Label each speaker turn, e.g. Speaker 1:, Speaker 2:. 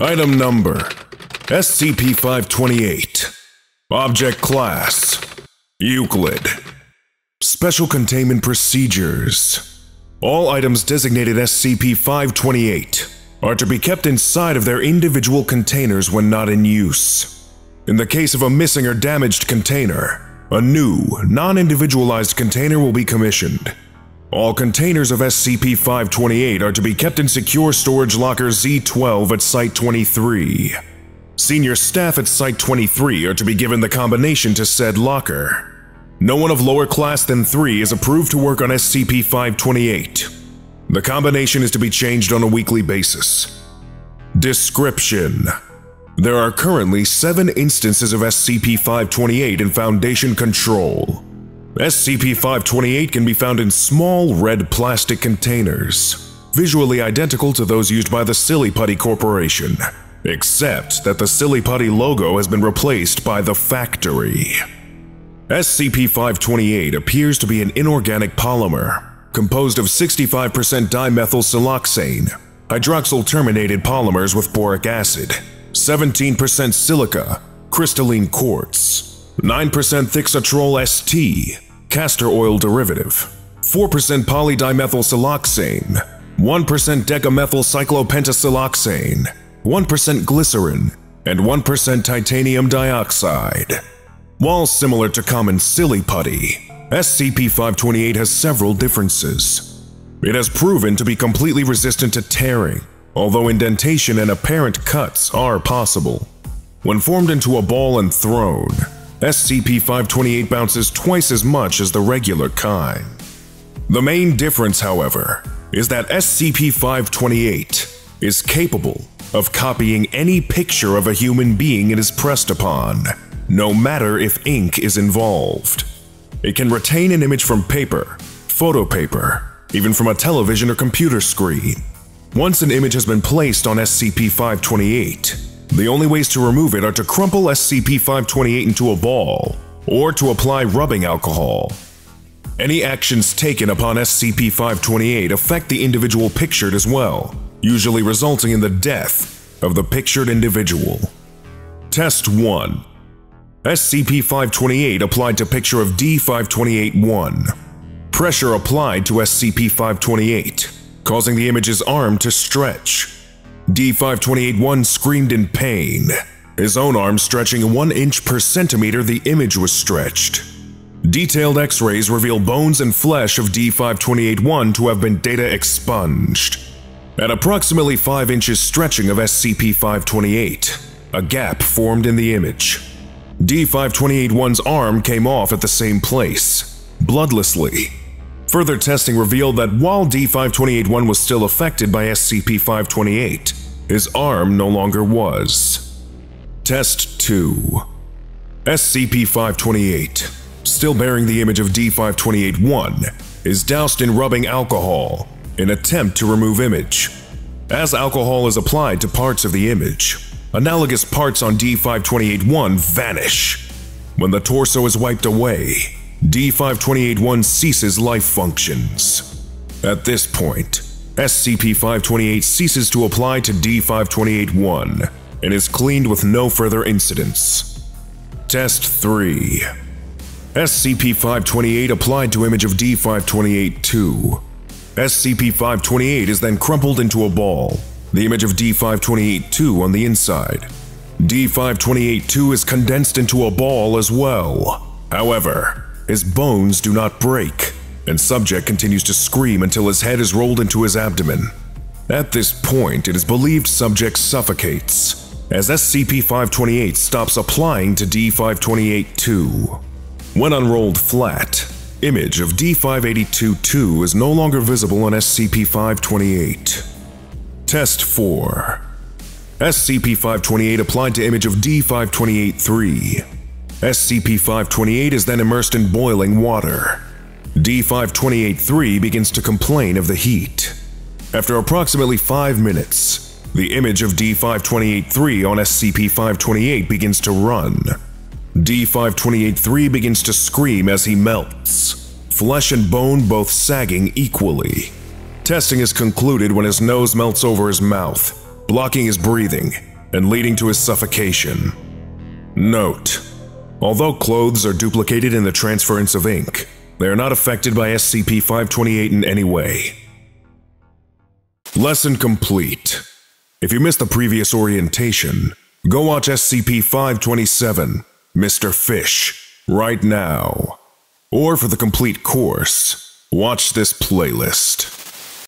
Speaker 1: Item number SCP-528 Object Class Euclid Special Containment Procedures All items designated SCP-528 are to be kept inside of their individual containers when not in use. In the case of a missing or damaged container, a new, non-individualized container will be commissioned. All containers of SCP-528 are to be kept in Secure Storage Locker Z-12 at Site-23. Senior staff at Site-23 are to be given the combination to said locker. No one of lower class than 3 is approved to work on SCP-528. The combination is to be changed on a weekly basis. Description There are currently seven instances of SCP-528 in Foundation control. SCP-528 can be found in small red plastic containers, visually identical to those used by the Silly Putty Corporation, except that the Silly Putty logo has been replaced by the Factory. SCP-528 appears to be an inorganic polymer composed of 65% dimethylsiloxane, hydroxyl terminated polymers with boric acid, 17% silica, crystalline quartz, 9% thixotrol ST, castor oil derivative, 4% polydimethylsiloxane, 1% decamethylcyclopentasiloxane, 1% glycerin, and 1% titanium dioxide. While similar to common silly putty, SCP-528 has several differences. It has proven to be completely resistant to tearing, although indentation and apparent cuts are possible. When formed into a ball and thrown, SCP-528 bounces twice as much as the regular kind. The main difference, however, is that SCP-528 is capable of copying any picture of a human being it is pressed upon, no matter if ink is involved. It can retain an image from paper, photo paper, even from a television or computer screen. Once an image has been placed on SCP-528, the only ways to remove it are to crumple SCP-528 into a ball, or to apply rubbing alcohol. Any actions taken upon SCP-528 affect the individual pictured as well, usually resulting in the death of the pictured individual. Test 1 SCP-528 applied to picture of D-528-1. Pressure applied to SCP-528, causing the image's arm to stretch. D-528-1 screamed in pain. His own arm stretching one inch per centimeter the image was stretched. Detailed x-rays reveal bones and flesh of D-528-1 to have been data expunged. At approximately 5 inches stretching of SCP-528, a gap formed in the image. D-528-1's arm came off at the same place, bloodlessly. Further testing revealed that while D-528-1 was still affected by SCP-528, his arm no longer was. Test 2 SCP-528, still bearing the image of D-528-1, is doused in rubbing alcohol in attempt to remove image. As alcohol is applied to parts of the image, analogous parts on D528-1 vanish. When the torso is wiped away, D528-1 ceases life functions. At this point, SCP-528 ceases to apply to D528-1 and is cleaned with no further incidents. Test 3 SCP-528 applied to image of D528-2. SCP-528 is then crumpled into a ball the image of D528-2 on the inside. D528-2 is condensed into a ball as well. However, his bones do not break, and subject continues to scream until his head is rolled into his abdomen. At this point, it is believed subject suffocates, as SCP-528 stops applying to D528-2. When unrolled flat, image of D582-2 is no longer visible on SCP-528. Test 4 SCP-528 applied to image of D528-3. SCP-528 is then immersed in boiling water. D528-3 begins to complain of the heat. After approximately 5 minutes, the image of D528-3 on SCP-528 begins to run. D528-3 begins to scream as he melts. flesh and bone both sagging equally. Testing is concluded when his nose melts over his mouth, blocking his breathing and leading to his suffocation. Note Although clothes are duplicated in the transference of ink, they are not affected by SCP 528 in any way. Lesson complete. If you missed the previous orientation, go watch SCP 527, Mr. Fish, right now. Or for the complete course, watch this playlist.